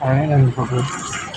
哎，那你说说。